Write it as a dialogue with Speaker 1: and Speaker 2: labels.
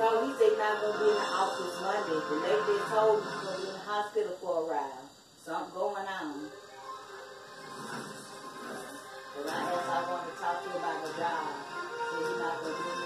Speaker 1: know he said not gonna be in the office Monday. but they been told he's gonna be in the hospital for a while. Something going on. But I guess I want to talk to you about the job. So he's not gonna be